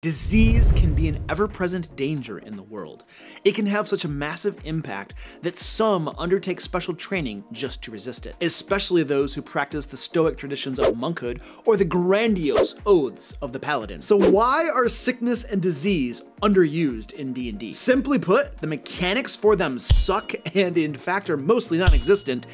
Disease can be an ever-present danger in the world. It can have such a massive impact that some undertake special training just to resist it, especially those who practice the stoic traditions of monkhood or the grandiose oaths of the paladin. So why are sickness and disease underused in D&D? Simply put, the mechanics for them suck and in fact are mostly non-existent,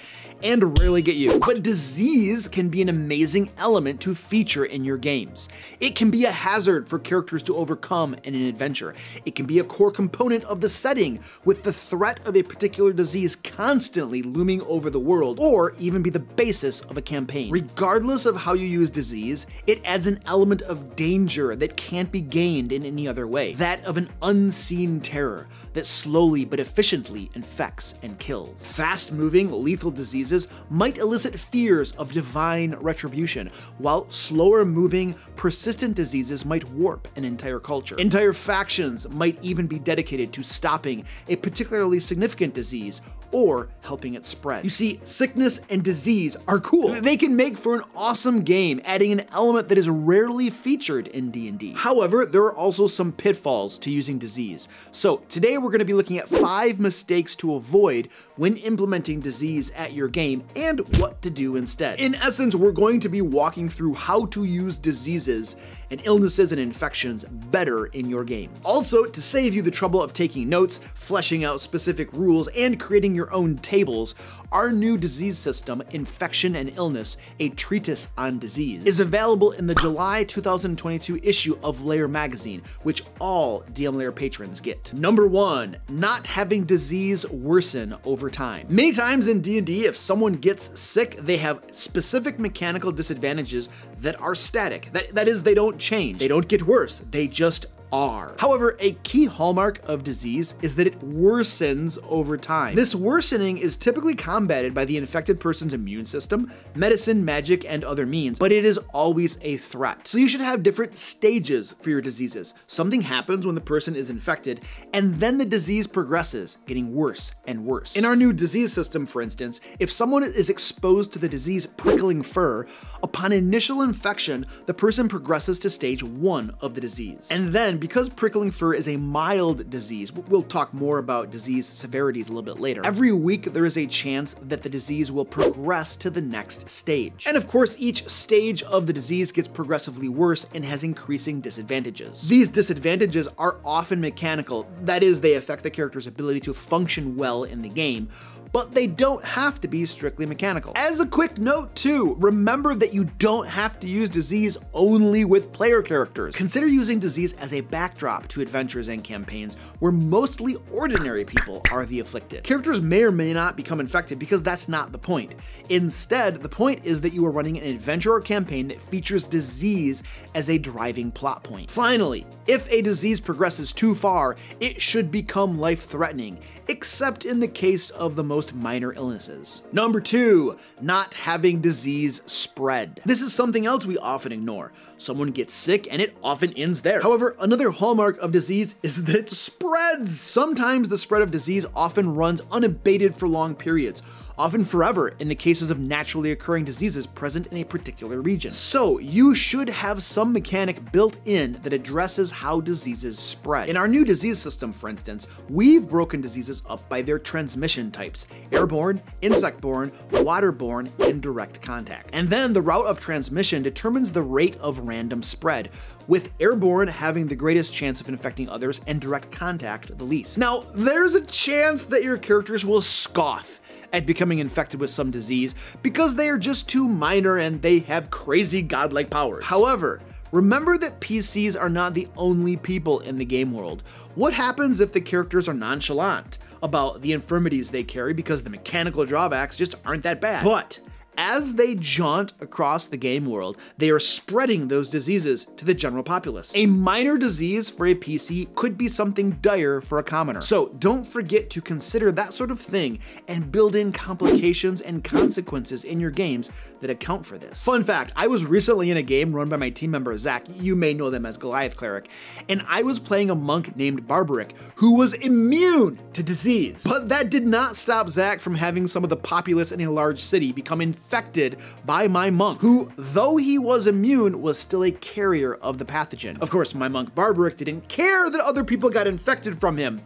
and rarely get you. But disease can be an amazing element to feature in your games. It can be a hazard for characters to overcome in an adventure. It can be a core component of the setting, with the threat of a particular disease constantly looming over the world, or even be the basis of a campaign. Regardless of how you use disease, it adds an element of danger that can't be gained in any other way. That of an unseen terror that slowly but efficiently infects and kills. Fast-moving, lethal diseases diseases might elicit fears of divine retribution, while slower moving, persistent diseases might warp an entire culture. Entire factions might even be dedicated to stopping a particularly significant disease or helping it spread. You see, sickness and disease are cool. They can make for an awesome game, adding an element that is rarely featured in D&D. However, there are also some pitfalls to using disease. So today we're gonna be looking at five mistakes to avoid when implementing disease at your game and what to do instead. In essence, we're going to be walking through how to use diseases and illnesses and infections better in your game. Also, to save you the trouble of taking notes, fleshing out specific rules, and creating your your own tables, our new disease system, Infection and Illness, a treatise on disease, is available in the July 2022 issue of Lair magazine, which all DM Lair patrons get. Number one, not having disease worsen over time. Many times in D&D, if someone gets sick, they have specific mechanical disadvantages that are static. That, that is, they don't change. They don't get worse. They just are. However, a key hallmark of disease is that it worsens over time. This worsening is typically combated by the infected person's immune system, medicine, magic, and other means, but it is always a threat. So you should have different stages for your diseases. Something happens when the person is infected, and then the disease progresses, getting worse and worse. In our new disease system, for instance, if someone is exposed to the disease prickling fur, upon initial infection, the person progresses to stage one of the disease. And then because prickling fur is a mild disease, we'll talk more about disease severities a little bit later, every week there is a chance that the disease will progress to the next stage. And of course, each stage of the disease gets progressively worse and has increasing disadvantages. These disadvantages are often mechanical, that is, they affect the character's ability to function well in the game, but they don't have to be strictly mechanical. As a quick note too, remember that you don't have to use disease only with player characters. Consider using disease as a backdrop to adventures and campaigns where mostly ordinary people are the afflicted. Characters may or may not become infected because that's not the point. Instead, the point is that you are running an adventure or campaign that features disease as a driving plot point. Finally, if a disease progresses too far, it should become life-threatening, except in the case of the most most minor illnesses. Number two, not having disease spread. This is something else we often ignore. Someone gets sick and it often ends there. However, another hallmark of disease is that it spreads. Sometimes the spread of disease often runs unabated for long periods, often forever in the cases of naturally occurring diseases present in a particular region. So you should have some mechanic built in that addresses how diseases spread. In our new disease system, for instance, we've broken diseases up by their transmission types, airborne, insect-borne, waterborne, and direct contact. And then the route of transmission determines the rate of random spread, with airborne having the greatest chance of infecting others and direct contact the least. Now, there's a chance that your characters will scoff at becoming infected with some disease because they are just too minor and they have crazy godlike powers. However, Remember that PCs are not the only people in the game world. What happens if the characters are nonchalant about the infirmities they carry because the mechanical drawbacks just aren't that bad? But as they jaunt across the game world, they are spreading those diseases to the general populace. A minor disease for a PC could be something dire for a commoner. So don't forget to consider that sort of thing and build in complications and consequences in your games that account for this. Fun fact, I was recently in a game run by my team member Zach, you may know them as Goliath Cleric, and I was playing a monk named Barbaric who was immune to disease. But that did not stop Zach from having some of the populace in a large city become infected infected by my monk, who, though he was immune, was still a carrier of the pathogen. Of course, my monk Barbaric didn't care that other people got infected from him,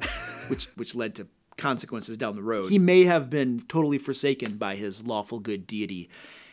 which, which led to consequences down the road. He may have been totally forsaken by his lawful good deity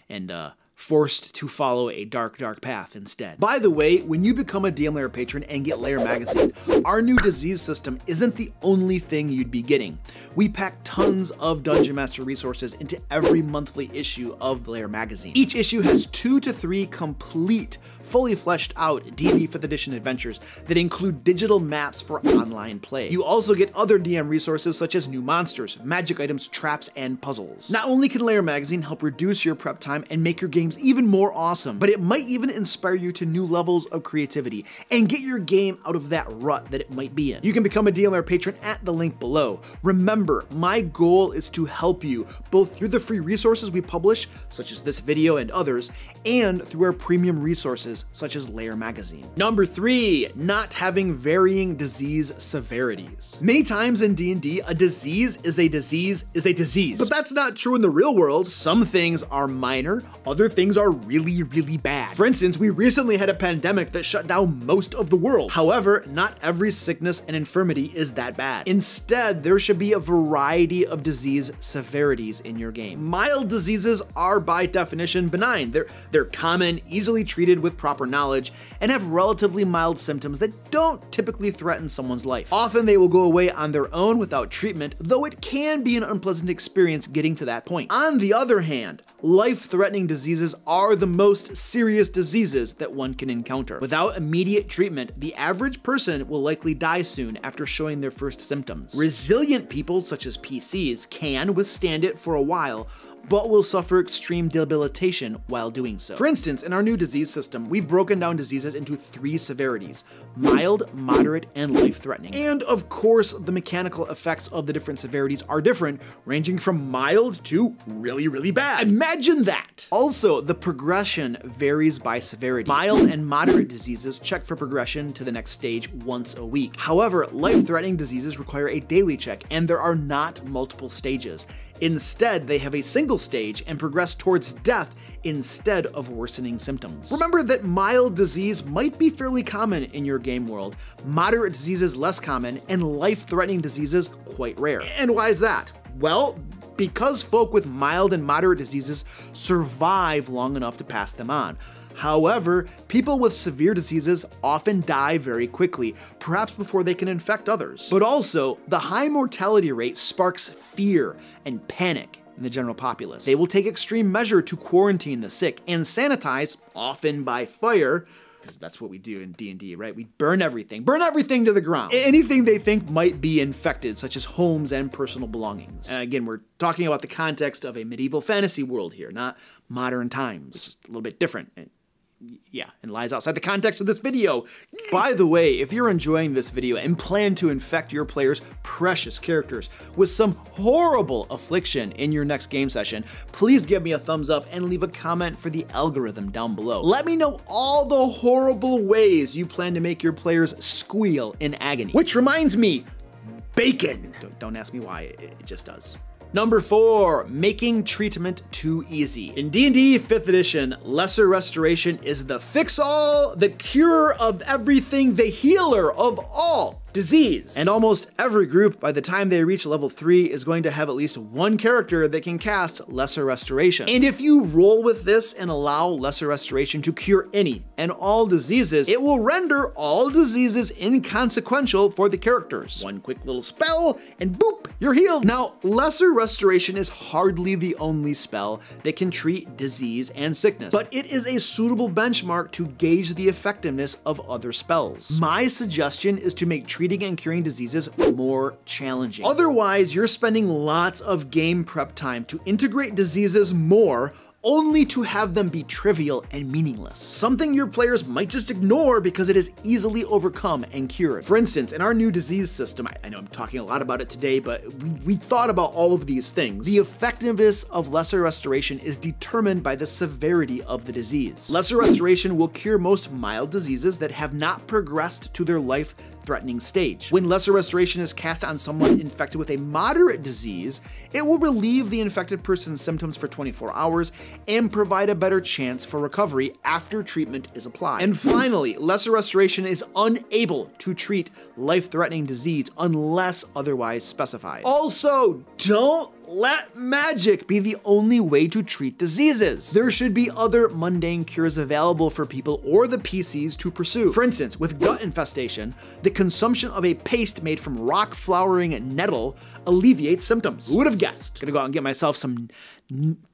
and uh, forced to follow a dark, dark path instead. By the way, when you become a DM Lair patron and get Lair Magazine, our new disease system isn't the only thing you'd be getting. We pack tons of Dungeon Master resources into every monthly issue of Lair Magazine. Each issue has two to three complete fully fleshed out D&D 5th edition adventures that include digital maps for online play. You also get other DM resources such as new monsters, magic items, traps, and puzzles. Not only can Lair Magazine help reduce your prep time and make your games even more awesome, but it might even inspire you to new levels of creativity and get your game out of that rut that it might be in. You can become a DM Lair patron at the link below. Remember, my goal is to help you both through the free resources we publish, such as this video and others, and through our premium resources such as Lair Magazine. Number three, not having varying disease severities. Many times in D&D, a disease is a disease is a disease. But that's not true in the real world. Some things are minor, other things are really, really bad. For instance, we recently had a pandemic that shut down most of the world. However, not every sickness and infirmity is that bad. Instead, there should be a variety of disease severities in your game. Mild diseases are by definition benign. They're, they're common, easily treated with proper knowledge, and have relatively mild symptoms that don't typically threaten someone's life. Often they will go away on their own without treatment, though it can be an unpleasant experience getting to that point. On the other hand, life-threatening diseases are the most serious diseases that one can encounter. Without immediate treatment, the average person will likely die soon after showing their first symptoms. Resilient people, such as PCs, can withstand it for a while, but will suffer extreme debilitation while doing so. For instance, in our new disease system, we've broken down diseases into three severities, mild, moderate, and life-threatening. And of course, the mechanical effects of the different severities are different, ranging from mild to really, really bad. Imagine that! Also, the progression varies by severity. Mild and moderate diseases check for progression to the next stage once a week. However, life-threatening diseases require a daily check, and there are not multiple stages. Instead, they have a single stage and progress towards death instead of worsening symptoms. Remember that mild disease might be fairly common in your game world, moderate diseases less common, and life-threatening diseases quite rare. And why is that? Well, because folk with mild and moderate diseases survive long enough to pass them on. However, people with severe diseases often die very quickly, perhaps before they can infect others. But also, the high mortality rate sparks fear and panic in the general populace. They will take extreme measure to quarantine the sick and sanitize, often by fire, because that's what we do in D&D, right? We burn everything, burn everything to the ground. Anything they think might be infected, such as homes and personal belongings. And again, we're talking about the context of a medieval fantasy world here, not modern times. It's just a little bit different yeah, and lies outside the context of this video. By the way, if you're enjoying this video and plan to infect your players' precious characters with some horrible affliction in your next game session, please give me a thumbs up and leave a comment for the algorithm down below. Let me know all the horrible ways you plan to make your players squeal in agony. Which reminds me, bacon! Don't, don't ask me why, it, it just does. Number four, making treatment too easy. In D&D 5th edition, Lesser Restoration is the fix-all, the cure of everything, the healer of all disease. And almost every group, by the time they reach level 3, is going to have at least one character that can cast Lesser Restoration. And if you roll with this and allow Lesser Restoration to cure any and all diseases, it will render all diseases inconsequential for the characters. One quick little spell, and boop, you're healed. Now, Lesser Restoration is hardly the only spell that can treat disease and sickness, but it is a suitable benchmark to gauge the effectiveness of other spells. My suggestion is to make treating and curing diseases more challenging. Otherwise, you're spending lots of game prep time to integrate diseases more only to have them be trivial and meaningless. Something your players might just ignore because it is easily overcome and cured. For instance, in our new disease system, I, know I'm talking a lot about it today, but we, we thought about all of these things. The effectiveness of lesser restoration is determined by the severity of the disease. Lesser restoration will cure most mild diseases that have not progressed to their life life-threatening stage. When Lesser Restoration is cast on someone infected with a moderate disease, it will relieve the infected person's symptoms for 24 hours and provide a better chance for recovery after treatment is applied. And finally, Lesser Restoration is unable to treat life-threatening disease unless otherwise specified. Also, don't let magic be the only way to treat diseases. There should be other mundane cures available for people or the PCs to pursue. For instance, with gut infestation, the consumption of a paste made from rock flowering nettle alleviates symptoms. Who would have guessed? Gonna go out and get myself some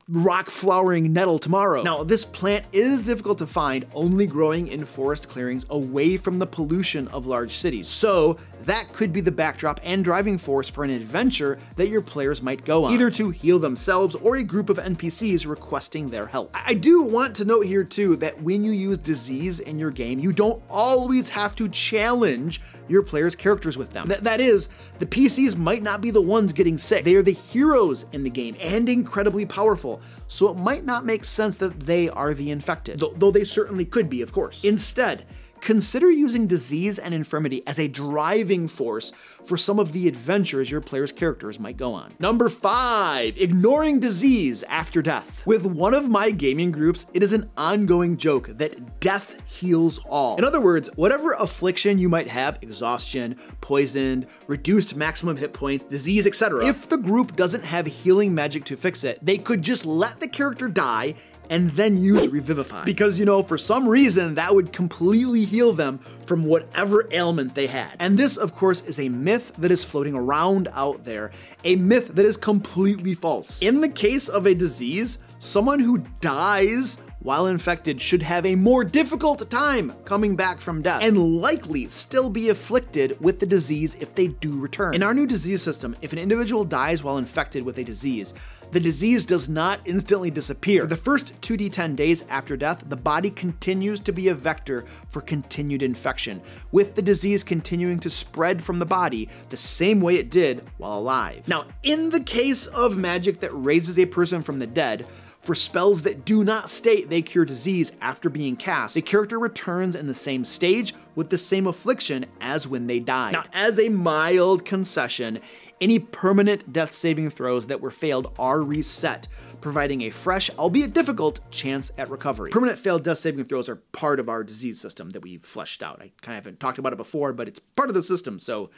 rock flowering nettle tomorrow. Now, this plant is difficult to find, only growing in forest clearings away from the pollution of large cities. So that could be the backdrop and driving force for an adventure that your players might go on, either to heal themselves or a group of NPCs requesting their help. I do want to note here too that when you use disease in your game, you don't always have to challenge your players' characters with them. Th that is, the PCs might not be the ones getting sick. They are the heroes in the game and incredibly powerful, so it might not make sense that they are the infected, though they certainly could be, of course. Instead, Consider using disease and infirmity as a driving force for some of the adventures your player's characters might go on. Number 5. Ignoring disease after death. With one of my gaming groups, it is an ongoing joke that death heals all. In other words, whatever affliction you might have, exhaustion, poisoned, reduced maximum hit points, disease, etc., if the group doesn't have healing magic to fix it, they could just let the character die and then use Revivify. Because, you know, for some reason, that would completely heal them from whatever ailment they had. And this, of course, is a myth that is floating around out there, a myth that is completely false. In the case of a disease, someone who dies while infected should have a more difficult time coming back from death, and likely still be afflicted with the disease if they do return. In our new disease system, if an individual dies while infected with a disease, the disease does not instantly disappear. For the first 2d10 days after death, the body continues to be a vector for continued infection, with the disease continuing to spread from the body the same way it did while alive. Now, in the case of magic that raises a person from the dead, for spells that do not state they cure disease after being cast, the character returns in the same stage with the same affliction as when they died. Now, as a mild concession, any permanent death saving throws that were failed are reset, providing a fresh, albeit difficult, chance at recovery. Permanent failed death saving throws are part of our disease system that we fleshed out. I kind of haven't talked about it before, but it's part of the system, so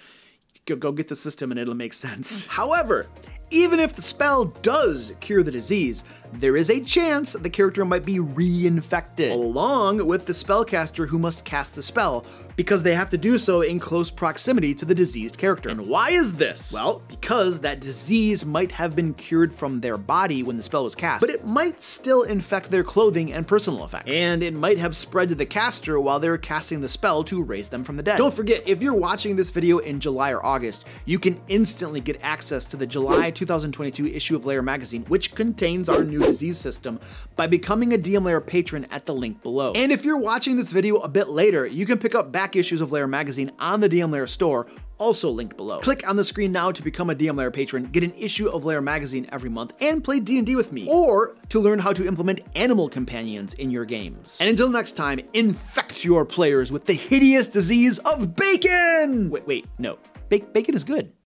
go, go get the system and it'll make sense. However, even if the spell does cure the disease, there is a chance the character might be reinfected, along with the spellcaster who must cast the spell, because they have to do so in close proximity to the diseased character. And why is this? Well, because that disease might have been cured from their body when the spell was cast, but it might still infect their clothing and personal effects. And it might have spread to the caster while they were casting the spell to raise them from the dead. Don't forget, if you're watching this video in July or August, you can instantly get access to the July 2022 issue of Lair Magazine, which contains our new disease system, by becoming a DM Lair patron at the link below. And if you're watching this video a bit later, you can pick up back issues of Lair Magazine on the DM Lair store, also linked below. Click on the screen now to become a DM Lair patron, get an issue of Lair Magazine every month, and play D&D with me, or to learn how to implement animal companions in your games. And until next time, infect your players with the hideous disease of bacon! Wait, wait, no. Ba bacon is good.